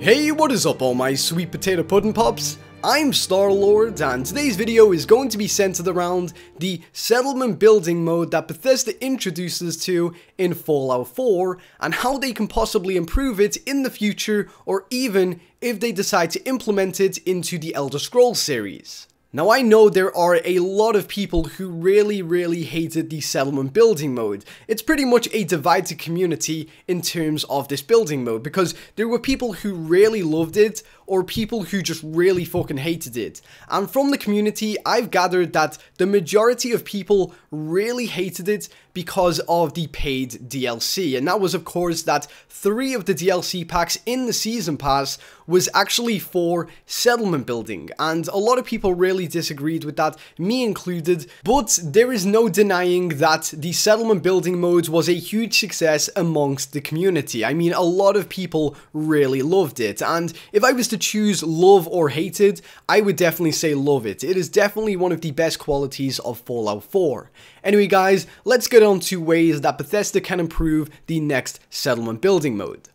Hey, what is up all my sweet potato pudding pops? I'm Star-Lord, and today's video is going to be centered around the settlement building mode that Bethesda introduces to in Fallout 4, and how they can possibly improve it in the future, or even if they decide to implement it into the Elder Scrolls series. Now I know there are a lot of people who really really hated the settlement building mode. It's pretty much a divided community in terms of this building mode because there were people who really loved it or people who just really fucking hated it. And from the community, I've gathered that the majority of people really hated it because of the paid DLC. And that was, of course, that three of the DLC packs in the Season Pass was actually for settlement building. And a lot of people really disagreed with that, me included. But there is no denying that the settlement building mode was a huge success amongst the community. I mean, a lot of people really loved it. And if I was to choose love or hated, I would definitely say love it. It is definitely one of the best qualities of Fallout 4. Anyway guys, let's get on to ways that Bethesda can improve the next settlement building mode.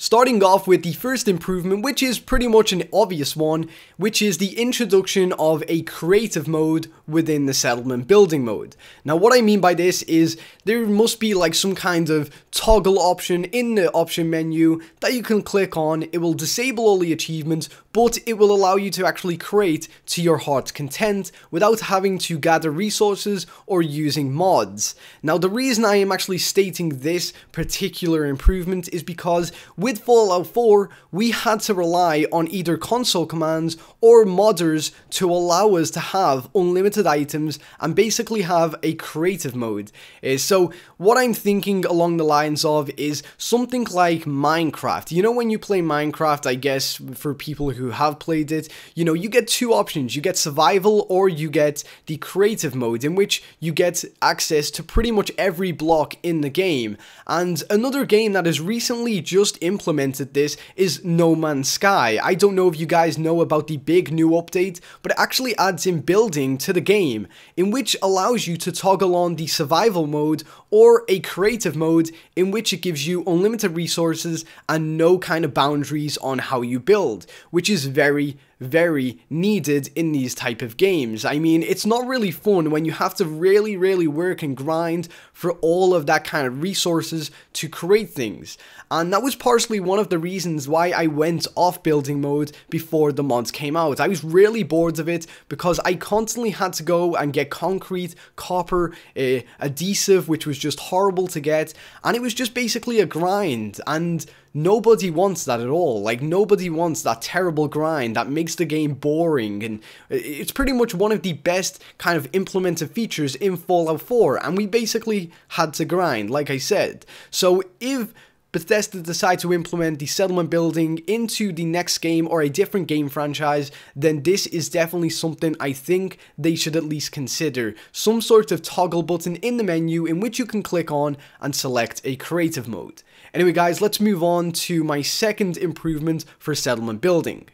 Starting off with the first improvement, which is pretty much an obvious one, which is the introduction of a creative mode within the settlement building mode. Now what I mean by this is there must be like some kind of toggle option in the option menu that you can click on, it will disable all the achievements, but it will allow you to actually create to your heart's content without having to gather resources or using mods. Now the reason I am actually stating this particular improvement is because with Fallout 4, we had to rely on either console commands or modders to allow us to have unlimited items and basically have a creative mode. Uh, so what I'm thinking along the lines of is something like Minecraft. You know when you play Minecraft, I guess for people who have played it, you know, you get two options. You get survival or you get the creative mode in which you get access to pretty much every block in the game. And another game that has recently just implemented implemented this is No Man's Sky. I don't know if you guys know about the big new update, but it actually adds in building to the game, in which allows you to toggle on the survival mode or a creative mode in which it gives you unlimited resources and no kind of boundaries on how you build, which is very, very needed in these type of games. I mean, it's not really fun when you have to really, really work and grind for all of that kind of resources to create things. And that was partially one of the reasons why I went off building mode before the mods came out. I was really bored of it because I constantly had to go and get concrete, copper, uh, adhesive, which was just horrible to get, and it was just basically a grind. And Nobody wants that at all. Like, nobody wants that terrible grind that makes the game boring, and it's pretty much one of the best kind of implemented features in Fallout 4, and we basically had to grind, like I said. So, if Bethesda decide to implement the settlement building into the next game or a different game franchise, then this is definitely something I think they should at least consider. Some sort of toggle button in the menu in which you can click on and select a creative mode. Anyway guys, let's move on to my second improvement for settlement building.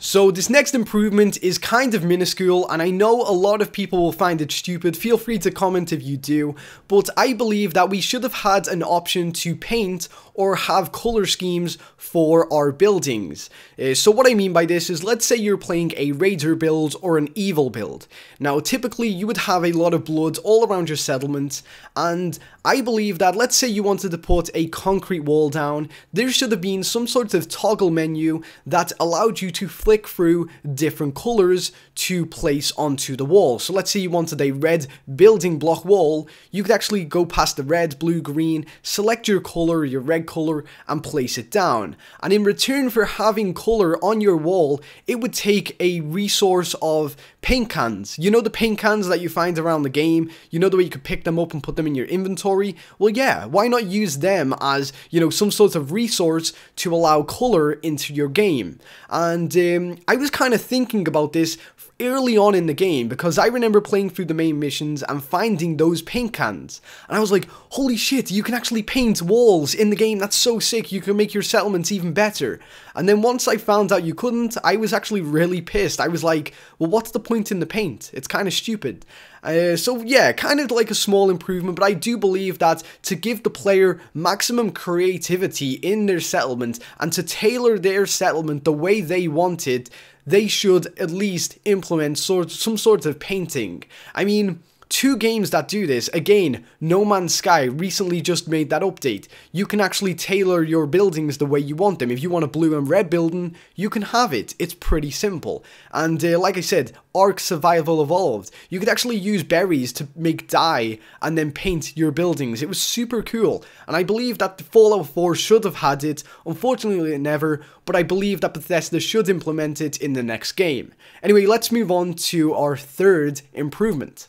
So this next improvement is kind of minuscule and I know a lot of people will find it stupid, feel free to comment if you do, but I believe that we should have had an option to paint or have color schemes for our buildings. Uh, so what I mean by this is let's say you're playing a raider build or an evil build. Now typically you would have a lot of blood all around your settlement and I believe that let's say you wanted to put a concrete wall down, there should have been some sort of toggle menu that allowed you to flick through different colors to place onto the wall. So let's say you wanted a red building block wall, you could actually go past the red, blue, green, select your color, your red color, and place it down. And in return for having color on your wall, it would take a resource of paint cans. You know the paint cans that you find around the game? You know the way you could pick them up and put them in your inventory? Well, yeah, why not use them as, you know, some sort of resource to allow color into your game? And uh, um, I was kind of thinking about this early on in the game because I remember playing through the main missions and finding those paint cans. And I was like, holy shit, you can actually paint walls in the game. That's so sick. You can make your settlements even better. And then once I found out you couldn't, I was actually really pissed. I was like, well, what's the point in the paint? It's kind of stupid. Uh, so yeah, kind of like a small improvement, but I do believe that to give the player maximum creativity in their settlement and to tailor their settlement the way they want it, they should at least implement sort some sort of painting. I mean, Two games that do this, again, No Man's Sky recently just made that update. You can actually tailor your buildings the way you want them. If you want a blue and red building, you can have it. It's pretty simple. And uh, like I said, Ark Survival Evolved. You could actually use berries to make dye and then paint your buildings. It was super cool. And I believe that Fallout 4 should have had it. Unfortunately, it never, but I believe that Bethesda should implement it in the next game. Anyway, let's move on to our third improvement.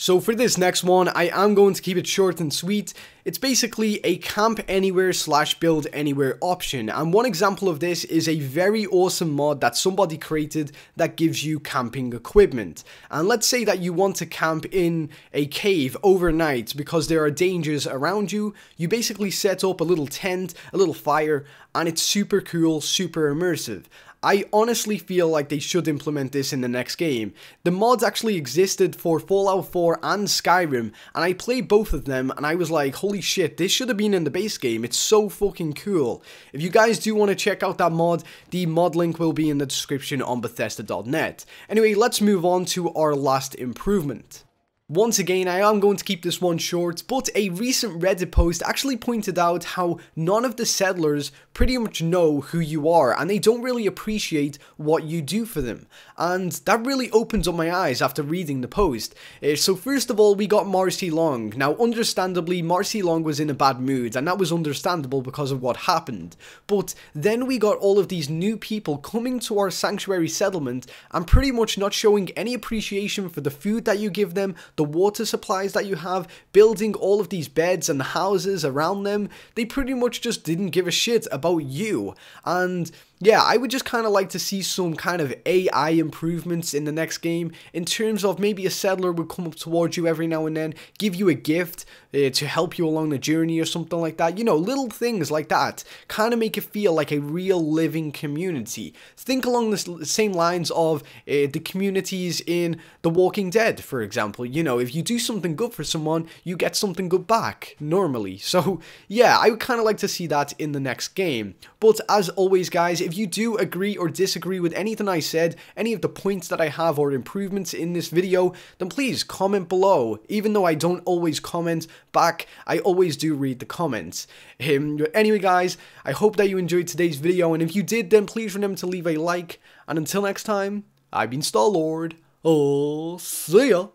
So for this next one, I am going to keep it short and sweet. It's basically a camp anywhere slash build anywhere option. And one example of this is a very awesome mod that somebody created that gives you camping equipment. And let's say that you want to camp in a cave overnight because there are dangers around you. You basically set up a little tent, a little fire, and it's super cool, super immersive. I honestly feel like they should implement this in the next game. The mods actually existed for Fallout 4 and Skyrim, and I played both of them, and I was like, holy shit, this should have been in the base game, it's so fucking cool. If you guys do want to check out that mod, the mod link will be in the description on Bethesda.net. Anyway, let's move on to our last improvement. Once again, I am going to keep this one short, but a recent Reddit post actually pointed out how none of the settlers pretty much know who you are and they don't really appreciate what you do for them. And that really opens up my eyes after reading the post. Uh, so first of all, we got Marcy Long. Now, understandably, Marcy Long was in a bad mood and that was understandable because of what happened. But then we got all of these new people coming to our sanctuary settlement and pretty much not showing any appreciation for the food that you give them, the water supplies that you have, building all of these beds and houses around them, they pretty much just didn't give a shit about you. And yeah, I would just kind of like to see some kind of AI improvements in the next game in terms of maybe a settler would come up towards you every now and then, give you a gift uh, to help you along the journey or something like that. You know, little things like that kind of make it feel like a real living community. Think along the same lines of uh, the communities in The Walking Dead, for example. You know, if you do something good for someone, you get something good back, normally. So, yeah, I would kind of like to see that in the next game. But as always, guys, if you do agree or disagree with anything I said, any of the points that I have or improvements in this video, then please comment below. Even though I don't always comment back, I always do read the comments. Um, anyway guys, I hope that you enjoyed today's video, and if you did, then please remember to leave a like, and until next time, I've been Star-Lord, oh, see ya!